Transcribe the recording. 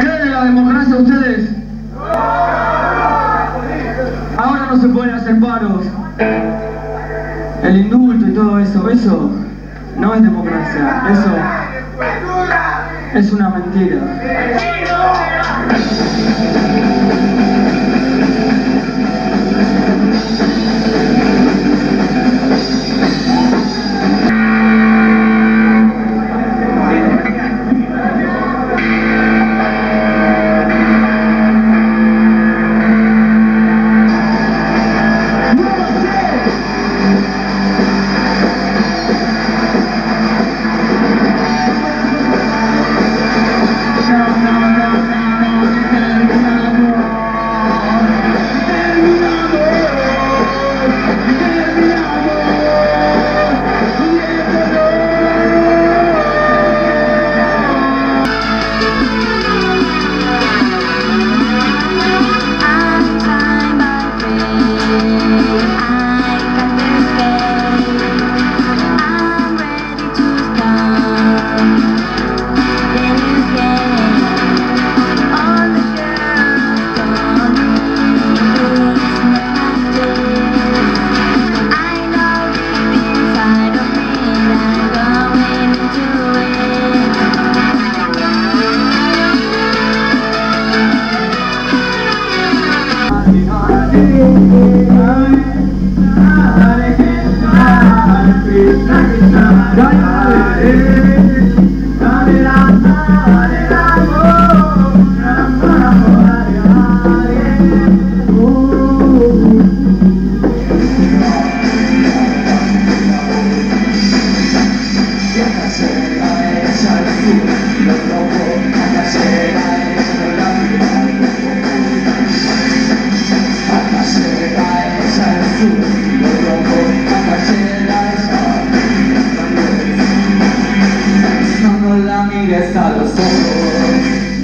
¿Creen en la democracia ustedes? Ahora no se pueden hacer paros. El indulto y todo eso, eso no es democracia, eso es una mentira. No la mires a los pecados.